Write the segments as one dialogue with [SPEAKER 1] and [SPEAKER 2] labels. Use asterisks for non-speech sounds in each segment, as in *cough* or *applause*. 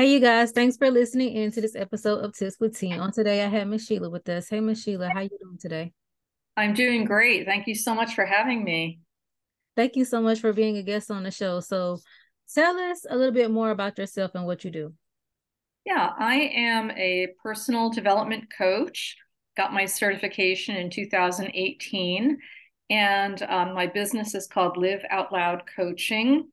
[SPEAKER 1] Hey, you guys, thanks for listening in to this episode of Tips with T. On today, I have Miss Sheila with us. Hey, Miss Sheila, how you doing today?
[SPEAKER 2] I'm doing great. Thank you so much for having me.
[SPEAKER 1] Thank you so much for being a guest on the show. So, tell us a little bit more about yourself and what you do.
[SPEAKER 2] Yeah, I am a personal development coach. Got my certification in 2018, and um, my business is called Live Out Loud Coaching.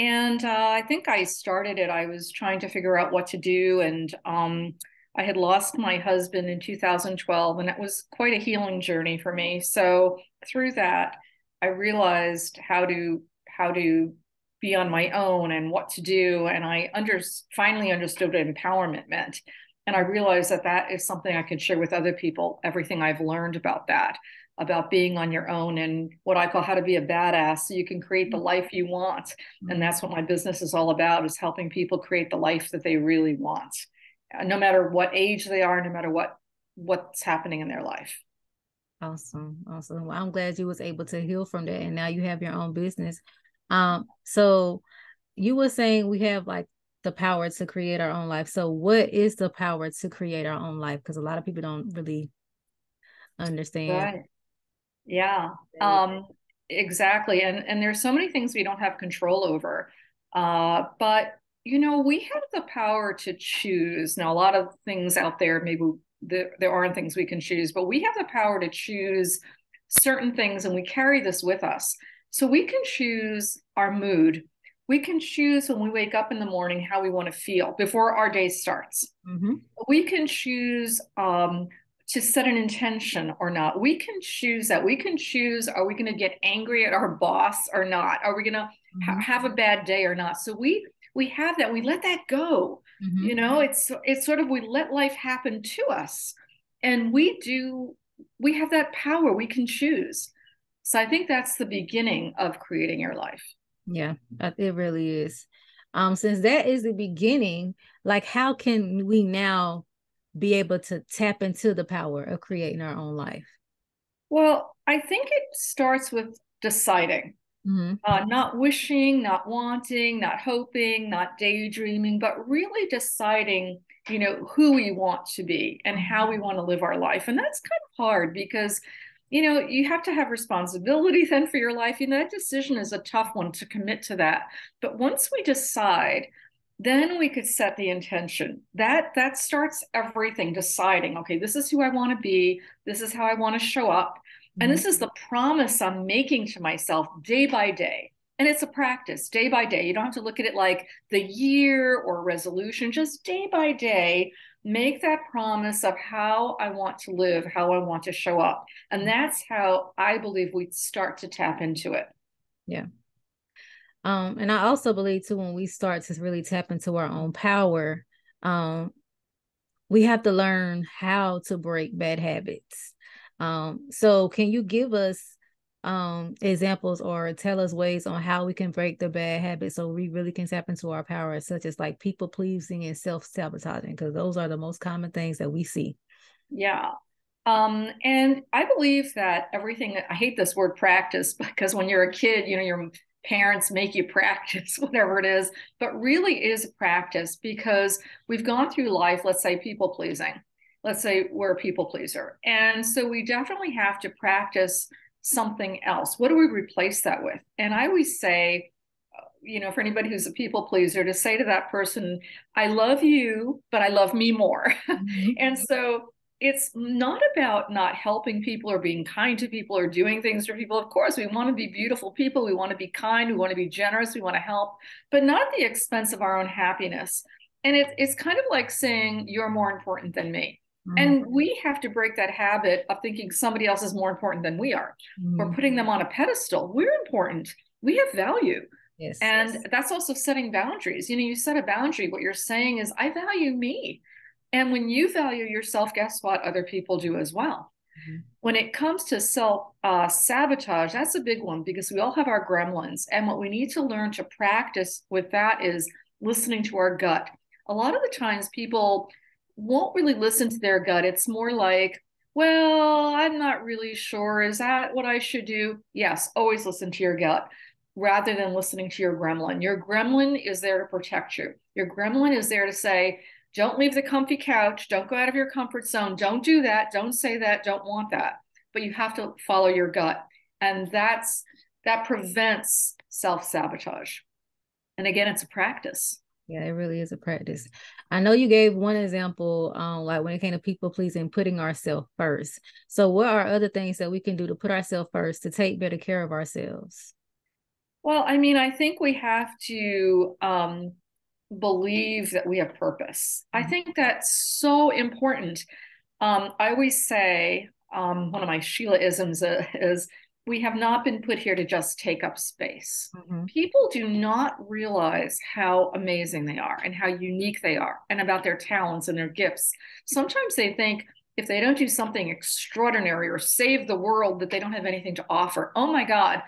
[SPEAKER 2] And uh, I think I started it. I was trying to figure out what to do, and um, I had lost my husband in 2012, and it was quite a healing journey for me. So through that, I realized how to how to be on my own and what to do, and I under finally understood what empowerment meant. And I realized that that is something I can share with other people. Everything I've learned about that about being on your own and what I call how to be a badass so you can create the life you want. And that's what my business is all about is helping people create the life that they really want. Uh, no matter what age they are, no matter what what's happening in their life.
[SPEAKER 1] Awesome. Awesome. Well, I'm glad you was able to heal from that and now you have your own business. Um so you were saying we have like the power to create our own life. So what is the power to create our own life because a lot of people don't really understand.
[SPEAKER 2] Right. Yeah. Um, exactly. And and there's so many things we don't have control over. Uh, but you know, we have the power to choose. Now, a lot of things out there, maybe there, there aren't things we can choose, but we have the power to choose certain things and we carry this with us. So we can choose our mood. We can choose when we wake up in the morning how we want to feel before our day starts. Mm-hmm. We can choose um, to set an intention or not. We can choose that. We can choose are we going to get angry at our boss or not? Are we going to mm-hmm. ha- have a bad day or not? So we we have that. We let that go. Mm-hmm. You know, it's it's sort of we let life happen to us. And we do we have that power. We can choose. So I think that's the beginning of creating your life.
[SPEAKER 1] Yeah, it really is. Um since that is the beginning, like how can we now be able to tap into the power of creating our own life?
[SPEAKER 2] Well, I think it starts with deciding, mm-hmm. uh, not wishing, not wanting, not hoping, not daydreaming, but really deciding, you know, who we want to be and how we want to live our life. And that's kind of hard because, you know, you have to have responsibility then for your life. You know, that decision is a tough one to commit to that. But once we decide, then we could set the intention that that starts everything deciding okay this is who i want to be this is how i want to show up mm-hmm. and this is mm-hmm. the promise i'm making to myself day by day and it's a practice day by day you don't have to look at it like the year or resolution just day by day make that promise of how i want to live how i want to show up. And that's how i believe we start to tap into it.
[SPEAKER 1] Yeah. Um, and I also believe too, when we start to really tap into our own power, um, we have to learn how to break bad habits. Um, so can you give us um examples or tell us ways on how we can break the bad habits so we really can tap into our power, such as like people pleasing and self-sabotaging, because those are the most common things that we see.
[SPEAKER 2] Yeah. Um, and I believe that everything, I hate this word practice *laughs* because when you're a kid, you know, you're parents make you *laughs* practice whatever it is but really is practice because we've gone through life let's say people pleasing let's say we're a people pleaser and so we definitely have to practice something else what do we replace that with and i always say you know for anybody who's a people pleaser to say to that person i love you but i love me more *laughs* mm-hmm. and so it's not about not helping people or being kind to people or doing things for people. Of course, we want to be beautiful people. We want to be kind. We want to be generous. We want to help, but not at the expense of our own happiness. And it, it's kind of like saying, You're more important than me. Mm-hmm. And we have to break that habit of thinking somebody else is more important than we are mm-hmm. or putting them on a pedestal. We're important, we have value. Yes, and yes. that's also setting boundaries. You know, you set a boundary. What you're saying is, I value me. And when you value yourself, guess what? Other people do as well. Mm-hmm. When it comes to self uh, sabotage, that's a big one because we all have our gremlins. And what we need to learn to practice with that is listening to our gut. A lot of the times people won't really listen to their gut. It's more like, well, I'm not really sure. Is that what I should do? Yes, always listen to your gut. rather than listening to your gremlin. Your gremlin is there to protect you. Your gremlin is there to say, don't leave the comfy couch. Don't go out of your comfort zone. Don't do that. Don't say that. Don't want that. But you have to follow your gut. And that's that prevents self-sabotage. And again, it's a practice.
[SPEAKER 1] Yeah, it really is a practice. I know you gave one example, um, like when it came to people pleasing, putting ourselves first. So, what are other things that we can do to put ourselves first to take better care of ourselves?
[SPEAKER 2] Well, I mean, I think we have to um, believe that we have purpose. I mm-hmm. think that's so important. Um, I always say, um, one of my Sheila isms uh, is we have not been put here to just take up space. Mm-hmm. People do not realize how amazing they are and how unique they are and about their talents and their gifts. Sometimes they think if they don't do something extraordinary or save the world that they don't have anything to offer. Oh my God,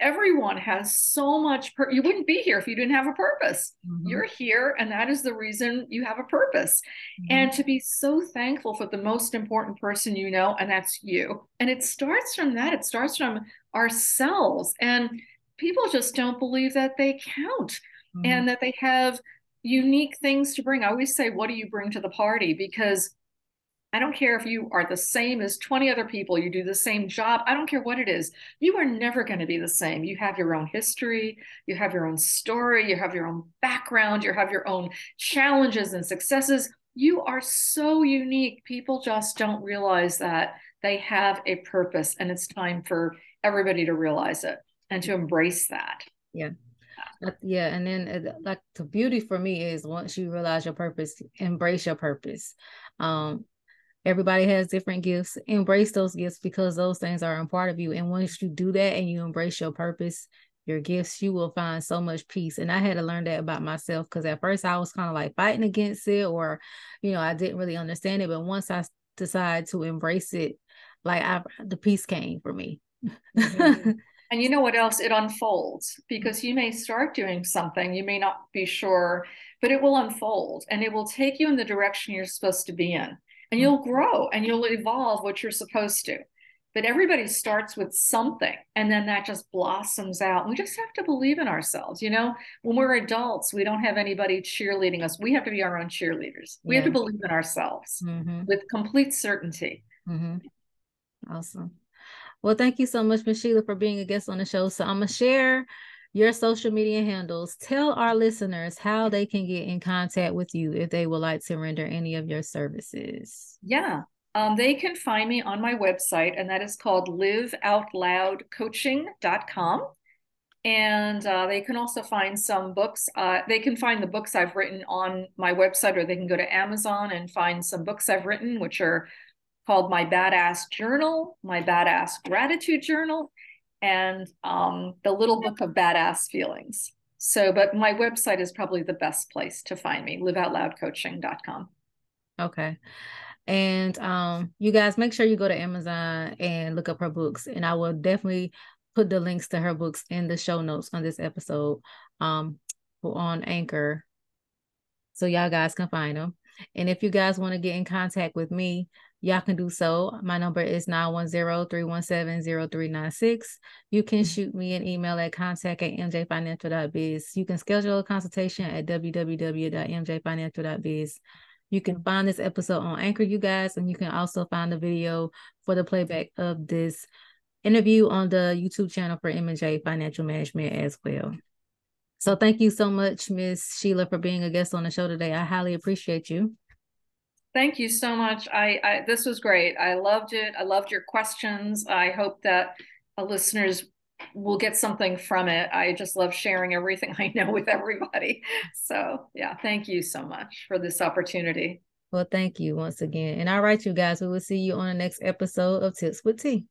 [SPEAKER 2] everyone has so much pur- you wouldn't be here if you didn't have a purpose. Mm-hmm. you're here and that is the reason you have a purpose. Mm-hmm. and to be so thankful for the most important person you know and that's you. And it starts from that. It starts from ourselves. And people just don't believe that they count mm-hmm. and that they have unique things to bring. I always say what do you bring to the party? Because I don't care if you are the same as 20 other people, you do the same job. I don't care what it is. You are never going to be the same. You have your own history, you have your own story, you have your own background, you have your own challenges and successes. You are so unique. People just don't realize that they have a purpose, and it's time for everybody to realize it and to embrace that.
[SPEAKER 1] Yeah. Yeah, and then uh, like the beauty for me is once you realize your purpose, embrace your purpose. Um, Everybody has different gifts. Embrace those gifts because those things are a part of you. And once you do that and you embrace your purpose, your gifts, you will find so much peace. And I had to learn that about myself because at first I was kind of like fighting against it or, you know, I didn't really understand it. But once I decided to embrace it, like I, the peace came for me.
[SPEAKER 2] mm-hmm. *laughs* And you know what else? It unfolds because you may start doing something, you may not be sure, but it will unfold and it will take you in the direction you're supposed to be in and mm. you'll grow and you'll evolve what you're supposed to. But everybody starts with something and then that just blossoms out. We just have to believe in ourselves. You know, when we're adults, we don't have anybody cheerleading us. We have to be our own cheerleaders. We yeah. have to believe in ourselves mm-hmm. with complete certainty.
[SPEAKER 1] Mm-hmm. Awesome. Well, thank you so much, Ms. Sheila, for being a guest on the show. So I'm going to share your social media handles. Tell our listeners how they can get in contact with you if they would like to render any of your services.
[SPEAKER 2] Yeah. Um, they can find me on my website, and that is called liveoutloudcoaching.com. And uh, they can also find some books. Uh, they can find the books I've written on my website, or they can go to Amazon and find some books I've written, which are called My Badass Journal, My Badass Gratitude Journal, and um, the little book of badass feelings. So, but my website is probably the best place to find me, liveoutloudcoaching.com.
[SPEAKER 1] Okay. And um, you guys make sure you go to Amazon and look up her books. And I will definitely put the links to her books in the show notes on this episode um, on Anchor. So y'all guys can find them. And if you guys want to get in contact with me, y'all can do so. My number is 910-317-0396. You can mm-hmm. shoot me an email at contact at mjfinancial.biz. You can schedule a consultation at www.mjfinancial.biz. You can find this episode on Anchor, you guys, and you can also find the video for the playback of this interview on the YouTube channel for M&J Financial Management as well. So thank you so much, Miss Sheila, for being a guest on the show today. I highly appreciate you.
[SPEAKER 2] Thank you so much. I, I this was great. I loved it. I loved your questions. I hope that listeners will get something from it. I just love sharing everything *laughs* I know with everybody. So, yeah, thank you so much for this opportunity.
[SPEAKER 1] Well, thank you once again. And all right, you guys, we will see you on the next episode of Tips with T.